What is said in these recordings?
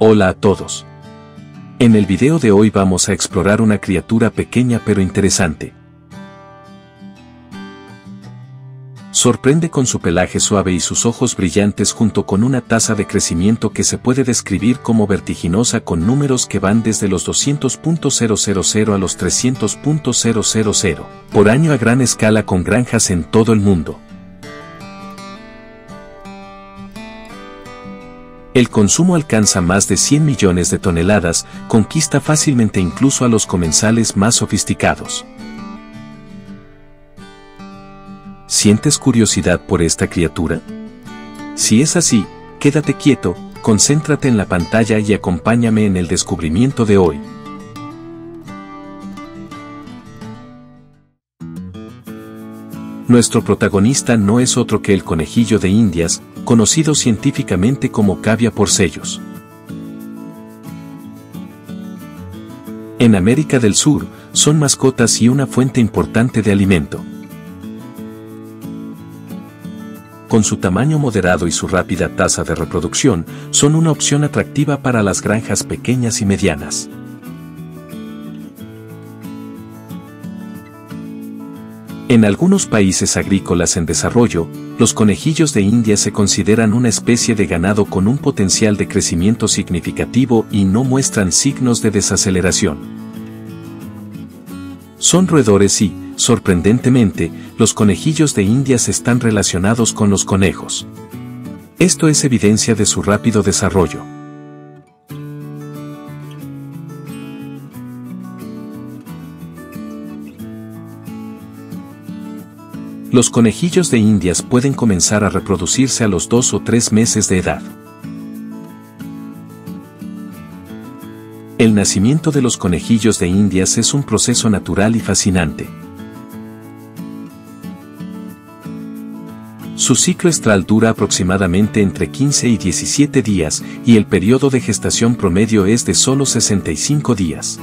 Hola a todos. En el video de hoy vamos a explorar una criatura pequeña pero interesante. Sorprende con su pelaje suave y sus ojos brillantes junto con una tasa de crecimiento que se puede describir como vertiginosa con números que van desde los 200.000 a los 300.000 por año a gran escala con granjas en todo el mundo. El consumo alcanza más de 100 millones de toneladas, conquista fácilmente incluso a los comensales más sofisticados. ¿Sientes curiosidad por esta criatura? Si es así, quédate quieto, concéntrate en la pantalla y acompáñame en el descubrimiento de hoy. Nuestro protagonista no es otro que el conejillo de Indias, conocido científicamente como cavia por sellos. En América del Sur, son mascotas y una fuente importante de alimento. Con su tamaño moderado y su rápida tasa de reproducción, son una opción atractiva para las granjas pequeñas y medianas. En algunos países agrícolas en desarrollo, los conejillos de India se consideran una especie de ganado con un potencial de crecimiento significativo y no muestran signos de desaceleración. Son roedores y, sorprendentemente, los conejillos de India están relacionados con los conejos. Esto es evidencia de su rápido desarrollo. Los conejillos de indias pueden comenzar a reproducirse a los dos o tres meses de edad. El nacimiento de los conejillos de indias es un proceso natural y fascinante. Su ciclo estral dura aproximadamente entre 15 y 17 días y el periodo de gestación promedio es de solo 65 días.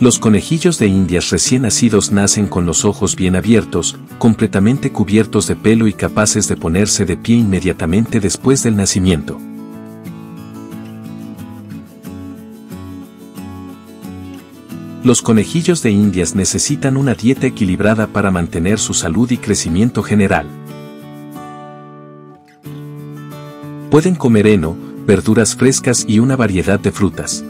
Los conejillos de indias recién nacidos nacen con los ojos bien abiertos, completamente cubiertos de pelo y capaces de ponerse de pie inmediatamente después del nacimiento. Los conejillos de indias necesitan una dieta equilibrada para mantener su salud y crecimiento general. Pueden comer heno, verduras frescas y una variedad de frutas.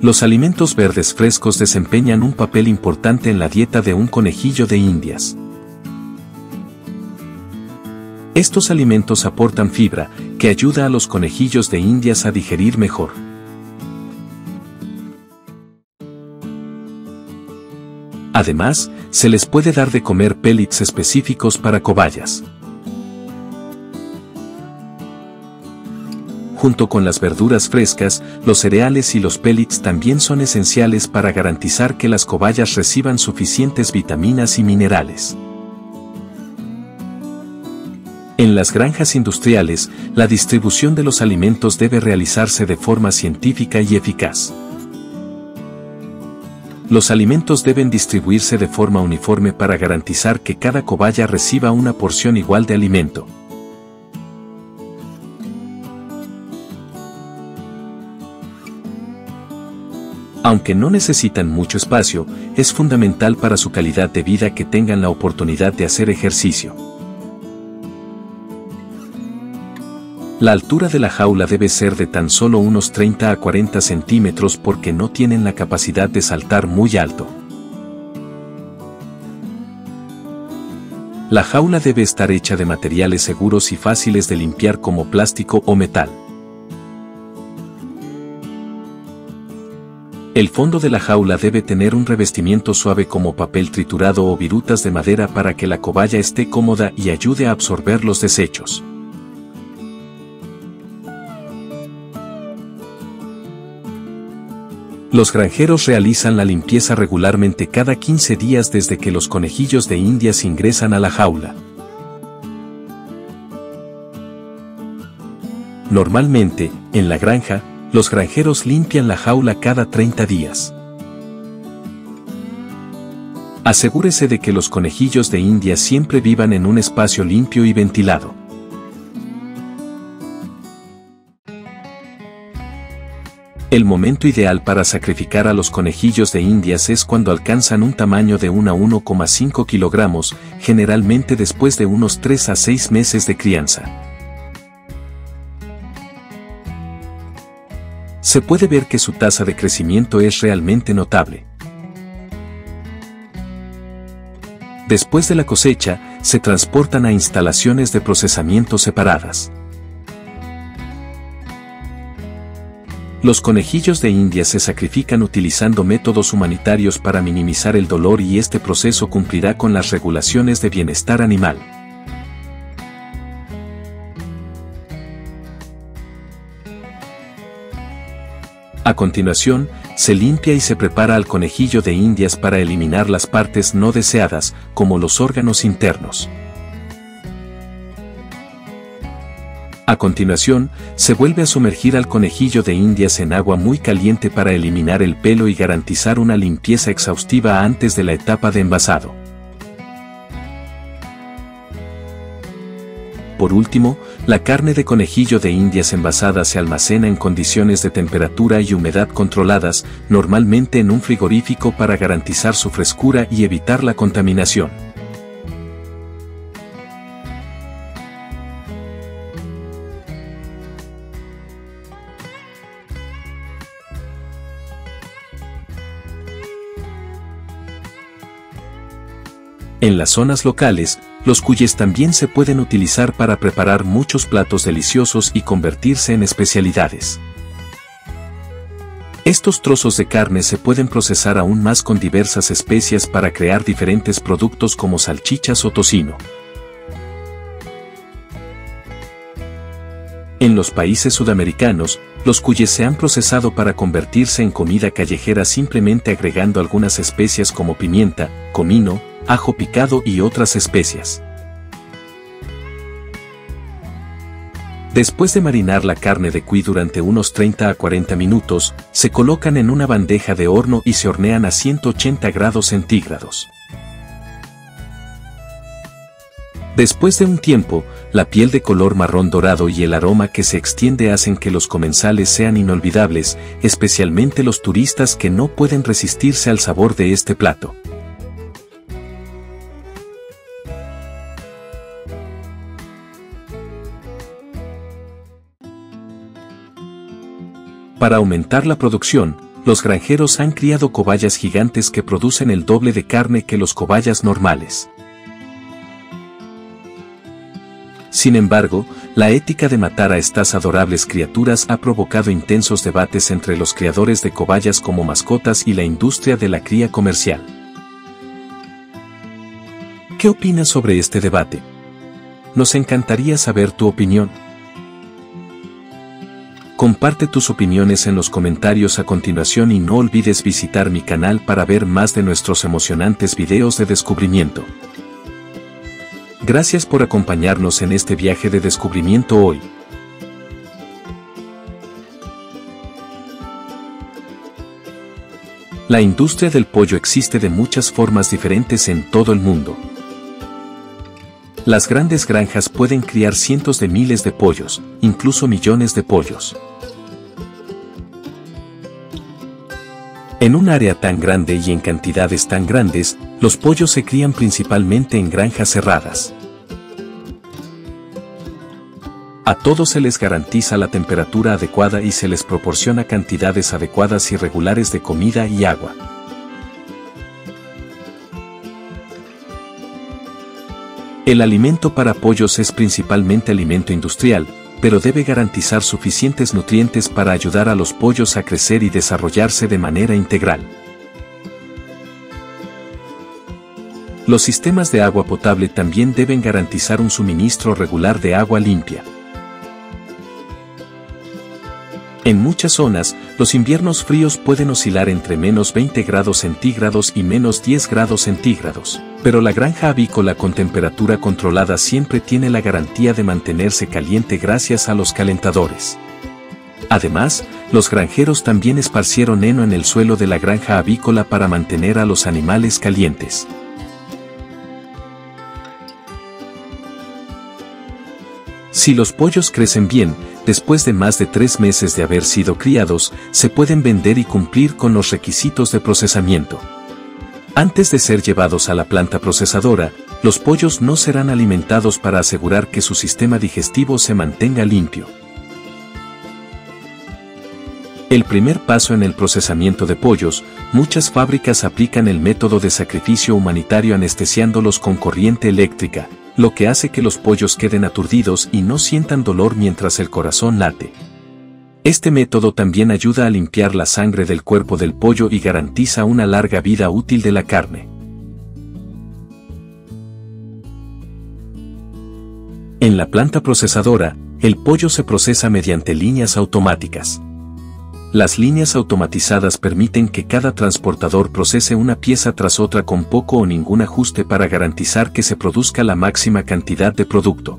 Los alimentos verdes frescos desempeñan un papel importante en la dieta de un conejillo de indias. Estos alimentos aportan fibra, que ayuda a los conejillos de indias a digerir mejor. Además, se les puede dar de comer pellets específicos para cobayas. Junto con las verduras frescas, los cereales y los pellets también son esenciales para garantizar que las cobayas reciban suficientes vitaminas y minerales. En las granjas industriales, la distribución de los alimentos debe realizarse de forma científica y eficaz. Los alimentos deben distribuirse de forma uniforme para garantizar que cada cobaya reciba una porción igual de alimento. Aunque no necesitan mucho espacio, es fundamental para su calidad de vida que tengan la oportunidad de hacer ejercicio. La altura de la jaula debe ser de tan solo unos 30 a 40 centímetros porque no tienen la capacidad de saltar muy alto. La jaula debe estar hecha de materiales seguros y fáciles de limpiar como plástico o metal. El fondo de la jaula debe tener un revestimiento suave como papel triturado o virutas de madera para que la cobaya esté cómoda y ayude a absorber los desechos. Los granjeros realizan la limpieza regularmente cada 15 días desde que los conejillos de indias ingresan a la jaula. Normalmente, en la granja, los granjeros limpian la jaula cada 30 días. Asegúrese de que los conejillos de India siempre vivan en un espacio limpio y ventilado. El momento ideal para sacrificar a los conejillos de indias es cuando alcanzan un tamaño de 1 a 1,5 kilogramos, generalmente después de unos 3 a 6 meses de crianza. Se puede ver que su tasa de crecimiento es realmente notable. Después de la cosecha, se transportan a instalaciones de procesamiento separadas. Los conejillos de India se sacrifican utilizando métodos humanitarios para minimizar el dolor y este proceso cumplirá con las regulaciones de bienestar animal. A continuación, se limpia y se prepara al conejillo de indias para eliminar las partes no deseadas, como los órganos internos. A continuación, se vuelve a sumergir al conejillo de indias en agua muy caliente para eliminar el pelo y garantizar una limpieza exhaustiva antes de la etapa de envasado. Por último, la carne de conejillo de indias envasada se almacena en condiciones de temperatura y humedad controladas, normalmente en un frigorífico para garantizar su frescura y evitar la contaminación. En las zonas locales, los cuyes también se pueden utilizar para preparar muchos platos deliciosos y convertirse en especialidades. Estos trozos de carne se pueden procesar aún más con diversas especias para crear diferentes productos como salchichas o tocino. En los países sudamericanos, los cuyes se han procesado para convertirse en comida callejera simplemente agregando algunas especias como pimienta, comino, ajo picado y otras especias. Después de marinar la carne de cuy durante unos 30 a 40 minutos, se colocan en una bandeja de horno y se hornean a 180 grados centígrados. Después de un tiempo, la piel de color marrón dorado y el aroma que se extiende hacen que los comensales sean inolvidables, especialmente los turistas que no pueden resistirse al sabor de este plato. Para aumentar la producción, los granjeros han criado cobayas gigantes que producen el doble de carne que los cobayas normales. Sin embargo, la ética de matar a estas adorables criaturas ha provocado intensos debates entre los criadores de cobayas como mascotas y la industria de la cría comercial. ¿Qué opinas sobre este debate? Nos encantaría saber tu opinión. Comparte tus opiniones en los comentarios a continuación y no olvides visitar mi canal para ver más de nuestros emocionantes videos de descubrimiento. Gracias por acompañarnos en este viaje de descubrimiento hoy. La industria del pollo existe de muchas formas diferentes en todo el mundo. Las grandes granjas pueden criar cientos de miles de pollos, incluso millones de pollos. En un área tan grande y en cantidades tan grandes, los pollos se crían principalmente en granjas cerradas. A todos se les garantiza la temperatura adecuada y se les proporciona cantidades adecuadas y regulares de comida y agua. El alimento para pollos es principalmente alimento industrial, pero debe garantizar suficientes nutrientes para ayudar a los pollos a crecer y desarrollarse de manera integral. Los sistemas de agua potable también deben garantizar un suministro regular de agua limpia. En muchas zonas, los inviernos fríos pueden oscilar entre menos 20 grados centígrados y menos 10 grados centígrados, pero la granja avícola con temperatura controlada siempre tiene la garantía de mantenerse caliente gracias a los calentadores. Además, los granjeros también esparcieron heno en el suelo de la granja avícola para mantener a los animales calientes. Si los pollos crecen bien, después de más de tres meses de haber sido criados, se pueden vender y cumplir con los requisitos de procesamiento. Antes de ser llevados a la planta procesadora, los pollos no serán alimentados para asegurar que su sistema digestivo se mantenga limpio. El primer paso en el procesamiento de pollos, muchas fábricas aplican el método de sacrificio humanitario anestesiándolos con corriente eléctrica, lo que hace que los pollos queden aturdidos y no sientan dolor mientras el corazón late. Este método también ayuda a limpiar la sangre del cuerpo del pollo y garantiza una larga vida útil de la carne. En la planta procesadora, el pollo se procesa mediante líneas automáticas. Las líneas automatizadas permiten que cada transportador procese una pieza tras otra con poco o ningún ajuste para garantizar que se produzca la máxima cantidad de producto.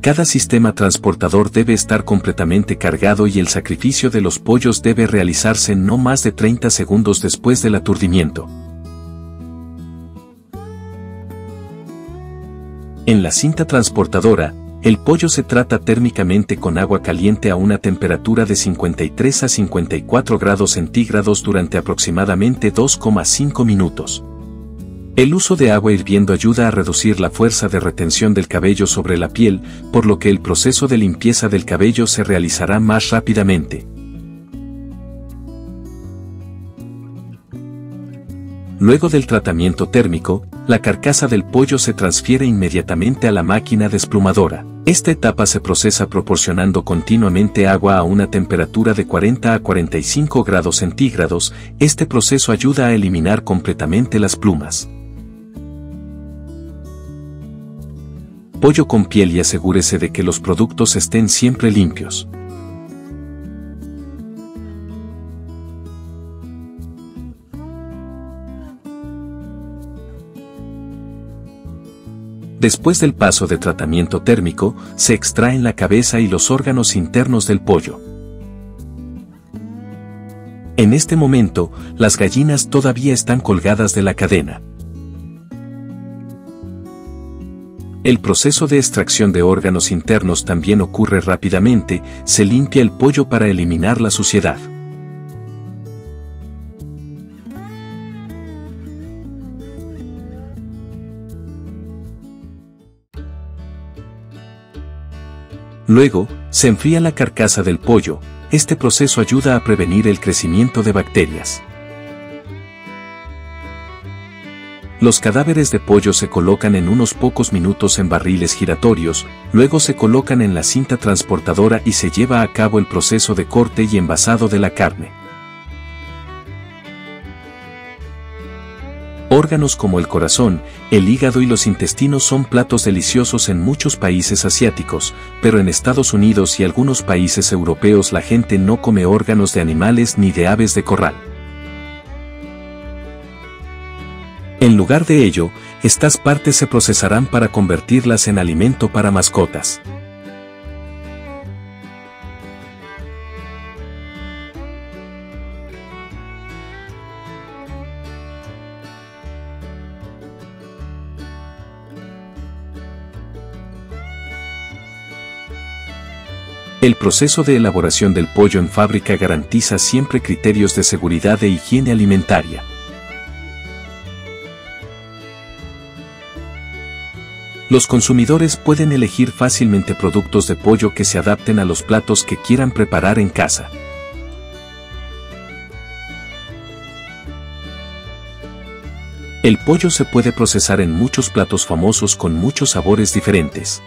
Cada sistema transportador debe estar completamente cargado y el sacrificio de los pollos debe realizarse no más de 30 segundos después del aturdimiento. En la cinta transportadora, el pollo se trata térmicamente con agua caliente a una temperatura de 53 a 54 grados centígrados durante aproximadamente 2,5 minutos. El uso de agua hirviendo ayuda a reducir la fuerza de retención del cabello sobre la piel, por lo que el proceso de limpieza del cabello se realizará más rápidamente. Luego del tratamiento térmico, la carcasa del pollo se transfiere inmediatamente a la máquina desplumadora. Esta etapa se procesa proporcionando continuamente agua a una temperatura de 40 a 45 grados centígrados. Este proceso ayuda a eliminar completamente las plumas. Pollo con piel y asegúrese de que los productos estén siempre limpios. Después del paso de tratamiento térmico, se extraen la cabeza y los órganos internos del pollo. En este momento, las gallinas todavía están colgadas de la cadena. El proceso de extracción de órganos internos también ocurre rápidamente, se limpia el pollo para eliminar la suciedad. Luego, se enfría la carcasa del pollo, este proceso ayuda a prevenir el crecimiento de bacterias. Los cadáveres de pollo se colocan en unos pocos minutos en barriles giratorios, luego se colocan en la cinta transportadora y se lleva a cabo el proceso de corte y envasado de la carne. Órganos como el corazón, el hígado y los intestinos son platos deliciosos en muchos países asiáticos, pero en Estados Unidos y algunos países europeos la gente no come órganos de animales ni de aves de corral. En lugar de ello, estas partes se procesarán para convertirlas en alimento para mascotas. El proceso de elaboración del pollo en fábrica garantiza siempre criterios de seguridad e higiene alimentaria. Los consumidores pueden elegir fácilmente productos de pollo que se adapten a los platos que quieran preparar en casa. El pollo se puede procesar en muchos platos famosos con muchos sabores diferentes.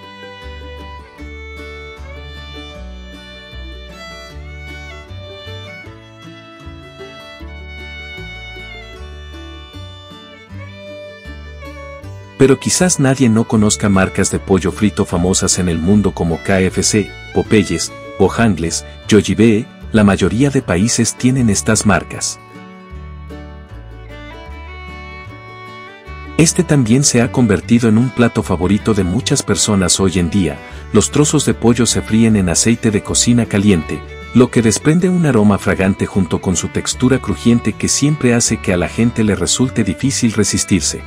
Pero quizás nadie no conozca marcas de pollo frito famosas en el mundo como KFC, Popeyes, Bojangles, Yoyibee, la mayoría de países tienen estas marcas. Este también se ha convertido en un plato favorito de muchas personas hoy en día, los trozos de pollo se fríen en aceite de cocina caliente, lo que desprende un aroma fragante junto con su textura crujiente que siempre hace que a la gente le resulte difícil resistirse.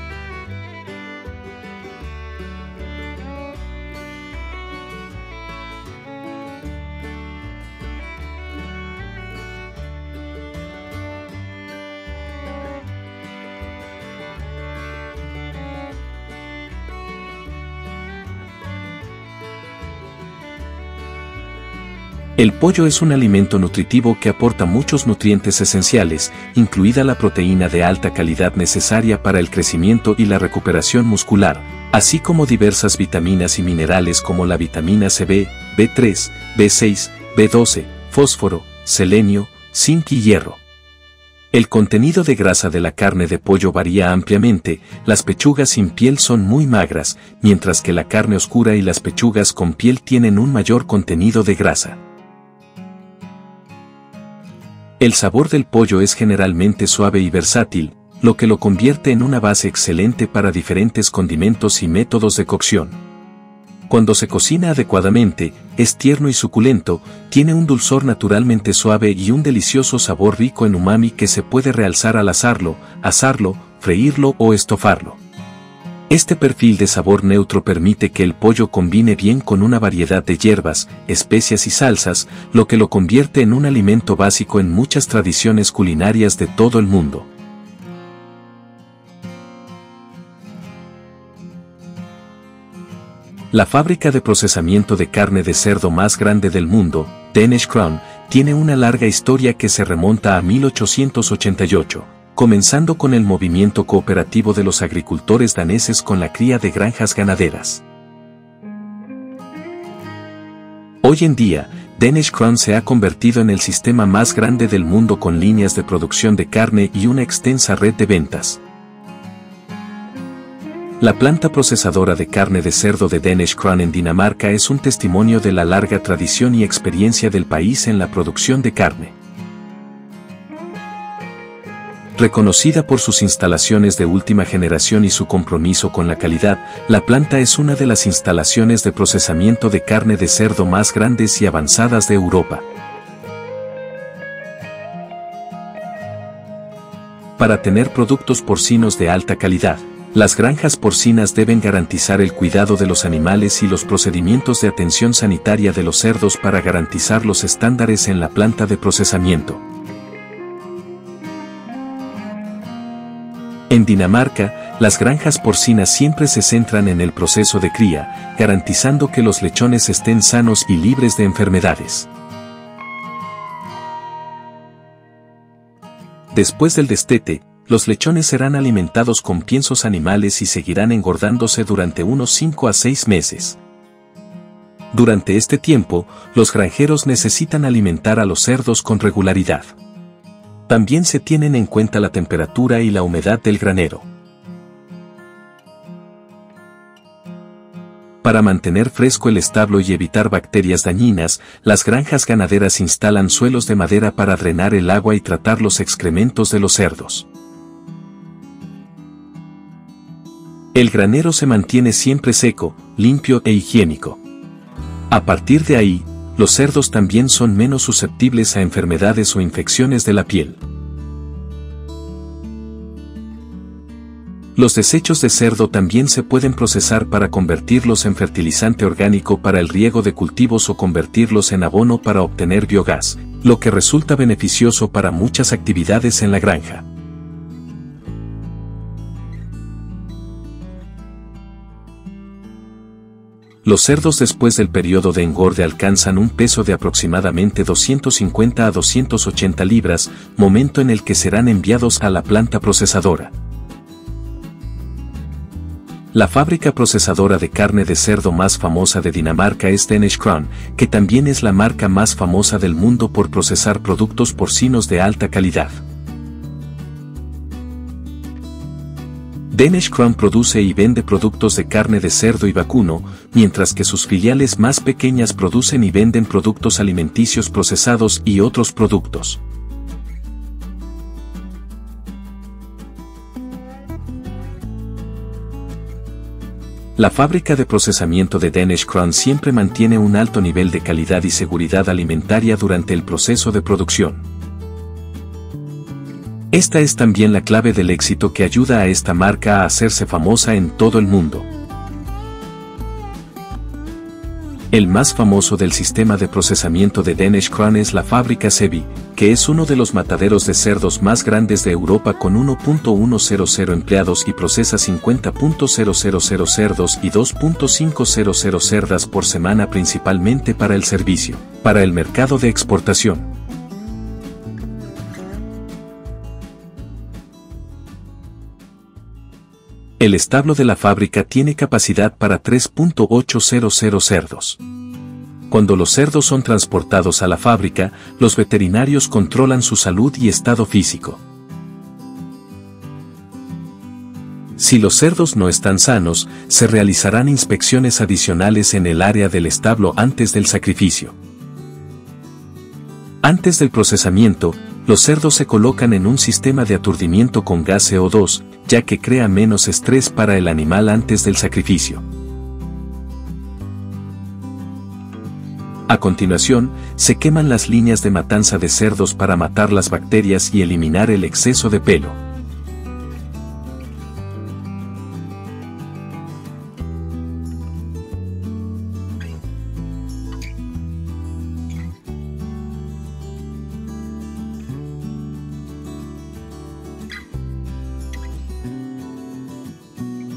El pollo es un alimento nutritivo que aporta muchos nutrientes esenciales, incluida la proteína de alta calidad necesaria para el crecimiento y la recuperación muscular, así como diversas vitaminas y minerales como la vitamina CB, B3, B6, B12, fósforo, selenio, zinc y hierro. El contenido de grasa de la carne de pollo varía ampliamente, las pechugas sin piel son muy magras, mientras que la carne oscura y las pechugas con piel tienen un mayor contenido de grasa. El sabor del pollo es generalmente suave y versátil, lo que lo convierte en una base excelente para diferentes condimentos y métodos de cocción. Cuando se cocina adecuadamente, es tierno y suculento, tiene un dulzor naturalmente suave y un delicioso sabor rico en umami que se puede realzar al asarlo, asarlo, freírlo o estofarlo. Este perfil de sabor neutro permite que el pollo combine bien con una variedad de hierbas, especias y salsas, lo que lo convierte en un alimento básico en muchas tradiciones culinarias de todo el mundo. La fábrica de procesamiento de carne de cerdo más grande del mundo, Danish Crown, tiene una larga historia que se remonta a 1888 comenzando con el movimiento cooperativo de los agricultores daneses con la cría de granjas ganaderas. Hoy en día, Danish Crown se ha convertido en el sistema más grande del mundo con líneas de producción de carne y una extensa red de ventas. La planta procesadora de carne de cerdo de Danish Crown en Dinamarca es un testimonio de la larga tradición y experiencia del país en la producción de carne. Reconocida por sus instalaciones de última generación y su compromiso con la calidad, la planta es una de las instalaciones de procesamiento de carne de cerdo más grandes y avanzadas de Europa. Para tener productos porcinos de alta calidad, las granjas porcinas deben garantizar el cuidado de los animales y los procedimientos de atención sanitaria de los cerdos para garantizar los estándares en la planta de procesamiento. En Dinamarca, las granjas porcinas siempre se centran en el proceso de cría, garantizando que los lechones estén sanos y libres de enfermedades. Después del destete, los lechones serán alimentados con piensos animales y seguirán engordándose durante unos 5 a 6 meses. Durante este tiempo, los granjeros necesitan alimentar a los cerdos con regularidad. También se tienen en cuenta la temperatura y la humedad del granero. Para mantener fresco el establo y evitar bacterias dañinas, las granjas ganaderas instalan suelos de madera para drenar el agua y tratar los excrementos de los cerdos. El granero se mantiene siempre seco, limpio e higiénico. A partir de ahí, los cerdos también son menos susceptibles a enfermedades o infecciones de la piel. Los desechos de cerdo también se pueden procesar para convertirlos en fertilizante orgánico para el riego de cultivos o convertirlos en abono para obtener biogás, lo que resulta beneficioso para muchas actividades en la granja. Los cerdos después del periodo de engorde alcanzan un peso de aproximadamente 250 a 280 libras, momento en el que serán enviados a la planta procesadora. La fábrica procesadora de carne de cerdo más famosa de Dinamarca es Danish Crown, que también es la marca más famosa del mundo por procesar productos porcinos de alta calidad. Danish Crown produce y vende productos de carne de cerdo y vacuno, mientras que sus filiales más pequeñas producen y venden productos alimenticios procesados y otros productos. La fábrica de procesamiento de Danish Crown siempre mantiene un alto nivel de calidad y seguridad alimentaria durante el proceso de producción. Esta es también la clave del éxito que ayuda a esta marca a hacerse famosa en todo el mundo. El más famoso del sistema de procesamiento de Danish Crown es la fábrica Sebi, que es uno de los mataderos de cerdos más grandes de Europa con 1.100 empleados y procesa 50.000 cerdos y 2.500 cerdas por semana principalmente para el servicio, para el mercado de exportación. El establo de la fábrica tiene capacidad para 3.800 cerdos. Cuando los cerdos son transportados a la fábrica, los veterinarios controlan su salud y estado físico. Si los cerdos no están sanos, se realizarán inspecciones adicionales en el área del establo antes del sacrificio. Antes del procesamiento, los cerdos se colocan en un sistema de aturdimiento con gas CO2, ya que crea menos estrés para el animal antes del sacrificio. A continuación, se queman las líneas de matanza de cerdos para matar las bacterias y eliminar el exceso de pelo.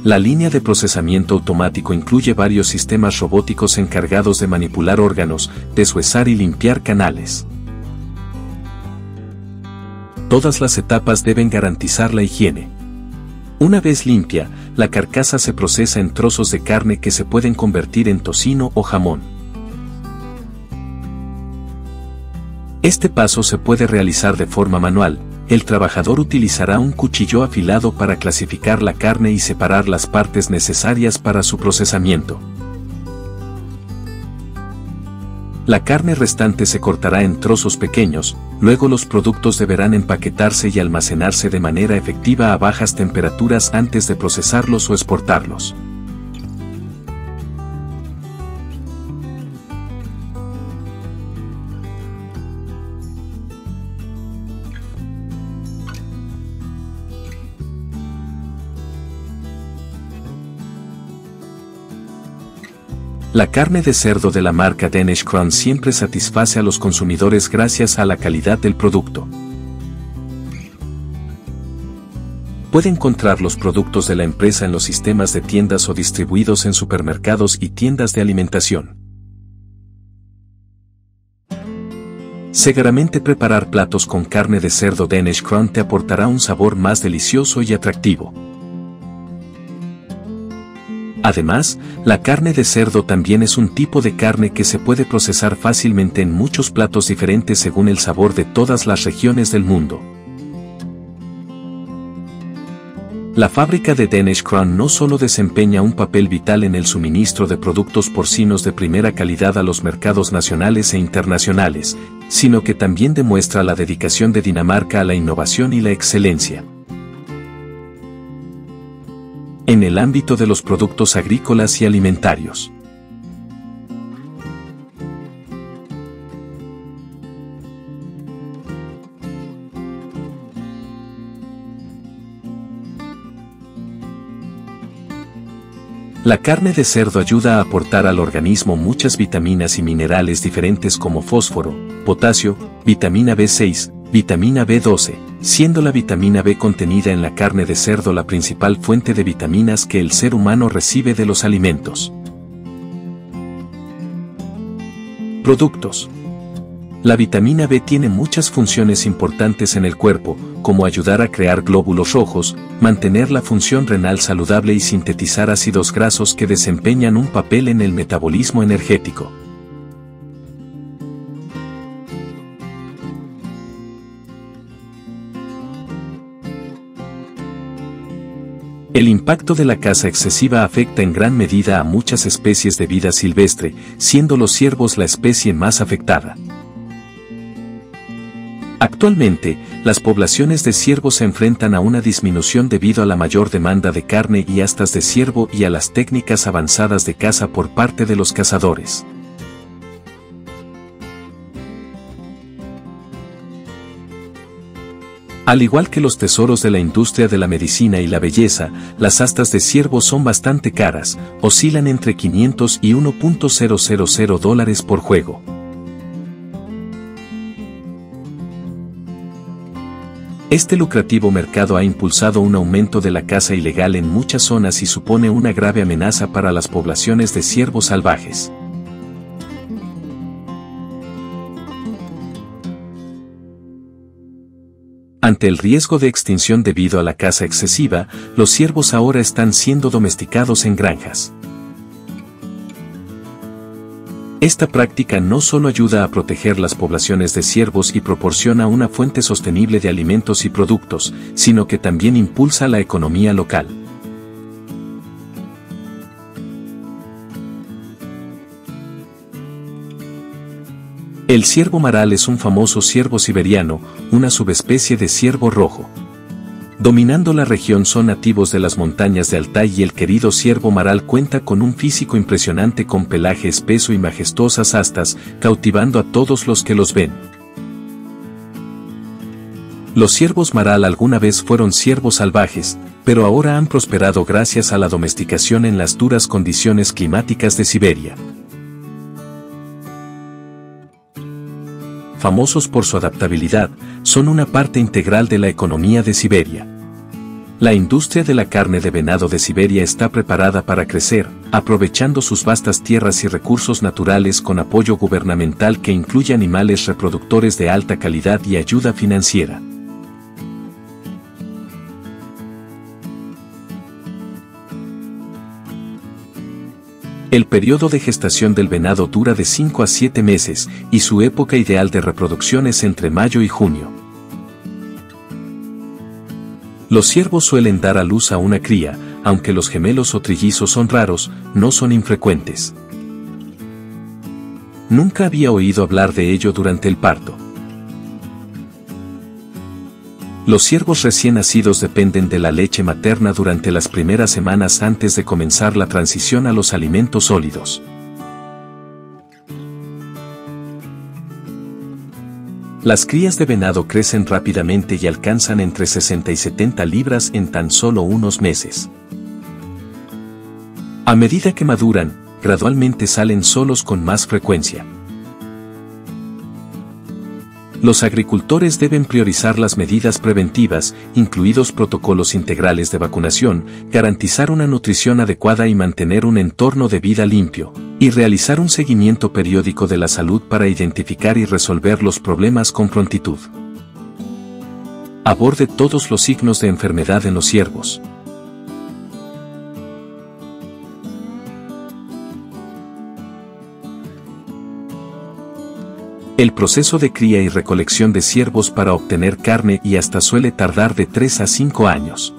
La línea de procesamiento automático incluye varios sistemas robóticos encargados de manipular órganos, deshuesar y limpiar canales. Todas las etapas deben garantizar la higiene. Una vez limpia, la carcasa se procesa en trozos de carne que se pueden convertir en tocino o jamón. Este paso se puede realizar de forma manual, el trabajador utilizará un cuchillo afilado para clasificar la carne y separar las partes necesarias para su procesamiento. La carne restante se cortará en trozos pequeños, luego los productos deberán empaquetarse y almacenarse de manera efectiva a bajas temperaturas antes de procesarlos o exportarlos. La carne de cerdo de la marca Danish Crown siempre satisface a los consumidores gracias a la calidad del producto. Puede encontrar los productos de la empresa en los sistemas de tiendas o distribuidos en supermercados y tiendas de alimentación. Seguramente preparar platos con carne de cerdo Danish Crown te aportará un sabor más delicioso y atractivo. Además, la carne de cerdo también es un tipo de carne que se puede procesar fácilmente en muchos platos diferentes según el sabor de todas las regiones del mundo. La fábrica de Danish Crown no solo desempeña un papel vital en el suministro de productos porcinos de primera calidad a los mercados nacionales e internacionales, sino que también demuestra la dedicación de Dinamarca a la innovación y la excelencia. En el ámbito de los productos agrícolas y alimentarios. La carne de cerdo ayuda a aportar al organismo muchas vitaminas y minerales diferentes como fósforo, potasio, vitamina B6, vitamina B12, siendo la vitamina B contenida en la carne de cerdo la principal fuente de vitaminas que el ser humano recibe de los alimentos. Productos. La vitamina B tiene muchas funciones importantes en el cuerpo, como ayudar a crear glóbulos rojos, mantener la función renal saludable y sintetizar ácidos grasos que desempeñan un papel en el metabolismo energético. El impacto de la caza excesiva afecta en gran medida a muchas especies de vida silvestre, siendo los ciervos la especie más afectada. Actualmente, las poblaciones de ciervos se enfrentan a una disminución debido a la mayor demanda de carne y astas de ciervo y a las técnicas avanzadas de caza por parte de los cazadores. Al igual que los tesoros de la industria de la medicina y la belleza, las astas de ciervo son bastante caras, oscilan entre 500 y 1.000 dólares por juego. Este lucrativo mercado ha impulsado un aumento de la caza ilegal en muchas zonas y supone una grave amenaza para las poblaciones de ciervos salvajes. Ante el riesgo de extinción debido a la caza excesiva, los ciervos ahora están siendo domesticados en granjas. Esta práctica no solo ayuda a proteger las poblaciones de ciervos y proporciona una fuente sostenible de alimentos y productos, sino que también impulsa la economía local. El ciervo maral es un famoso ciervo siberiano, una subespecie de ciervo rojo. Dominando la región son nativos de las montañas de Altai y el querido ciervo maral cuenta con un físico impresionante con pelaje espeso y majestuosas astas, cautivando a todos los que los ven. Los ciervos maral alguna vez fueron ciervos salvajes, pero ahora han prosperado gracias a la domesticación en las duras condiciones climáticas de Siberia. Famosos por su adaptabilidad, son una parte integral de la economía de Siberia. La industria de la carne de venado de Siberia está preparada para crecer, aprovechando sus vastas tierras y recursos naturales con apoyo gubernamental que incluye animales reproductores de alta calidad y ayuda financiera. El periodo de gestación del venado dura de 5 a 7 meses y su época ideal de reproducción es entre mayo y junio. Los ciervos suelen dar a luz a una cría, aunque los gemelos o trillizos son raros, no son infrecuentes. Nunca había oído hablar de ello durante el parto. Los ciervos recién nacidos dependen de la leche materna durante las primeras semanas antes de comenzar la transición a los alimentos sólidos. Las crías de venado crecen rápidamente y alcanzan entre 60 y 70 libras en tan solo unos meses. A medida que maduran, gradualmente salen solos con más frecuencia. Los agricultores deben priorizar las medidas preventivas, incluidos protocolos integrales de vacunación, garantizar una nutrición adecuada y mantener un entorno de vida limpio, y realizar un seguimiento periódico de la salud para identificar y resolver los problemas con prontitud. Aborde todos los signos de enfermedad en los ciervos. El proceso de cría y recolección de ciervos para obtener carne y hasta suele tardar de 3 a 5 años.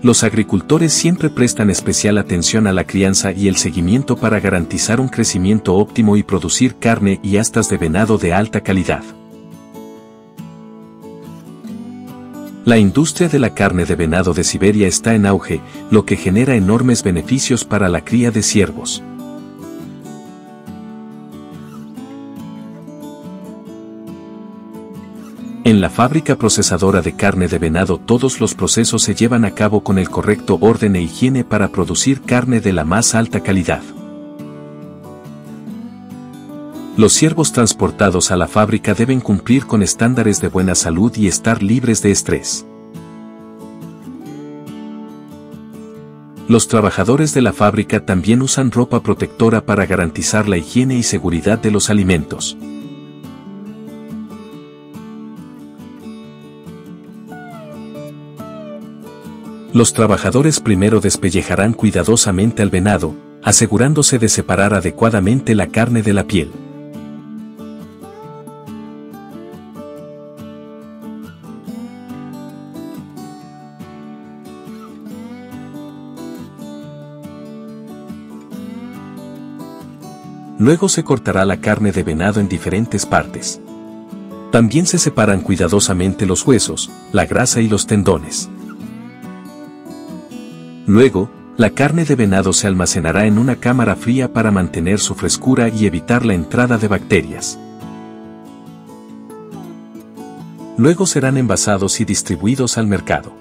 Los agricultores siempre prestan especial atención a la crianza y el seguimiento para garantizar un crecimiento óptimo y producir carne y astas de venado de alta calidad. La industria de la carne de venado de Siberia está en auge, lo que genera enormes beneficios para la cría de ciervos. En la fábrica procesadora de carne de venado todos los procesos se llevan a cabo con el correcto orden e higiene para producir carne de la más alta calidad. Los ciervos transportados a la fábrica deben cumplir con estándares de buena salud y estar libres de estrés. Los trabajadores de la fábrica también usan ropa protectora para garantizar la higiene y seguridad de los alimentos. Los trabajadores primero despellejarán cuidadosamente al venado, asegurándose de separar adecuadamente la carne de la piel. Luego se cortará la carne de venado en diferentes partes. También se separan cuidadosamente los huesos, la grasa y los tendones. Luego, la carne de venado se almacenará en una cámara fría para mantener su frescura y evitar la entrada de bacterias. Luego serán envasados y distribuidos al mercado.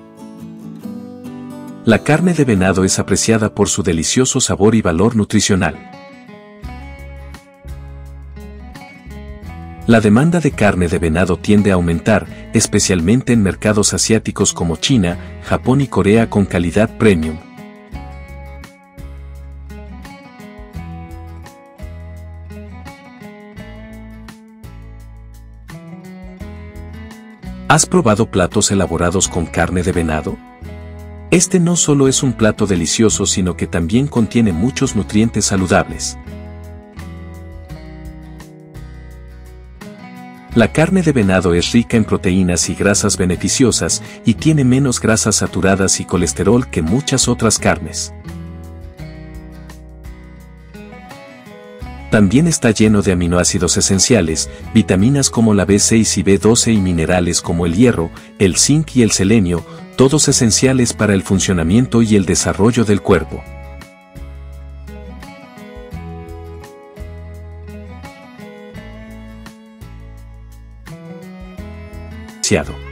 La carne de venado es apreciada por su delicioso sabor y valor nutricional. La demanda de carne de venado tiende a aumentar, especialmente en mercados asiáticos como China, Japón y Corea con calidad premium. ¿Has probado platos elaborados con carne de venado? Este no solo es un plato delicioso sino que también contiene muchos nutrientes saludables. La carne de venado es rica en proteínas y grasas beneficiosas y tiene menos grasas saturadas y colesterol que muchas otras carnes. También está lleno de aminoácidos esenciales, vitaminas como la B6 y B12 y minerales como el hierro, el zinc y el selenio, todos esenciales para el funcionamiento y el desarrollo del cuerpo. Demasiado.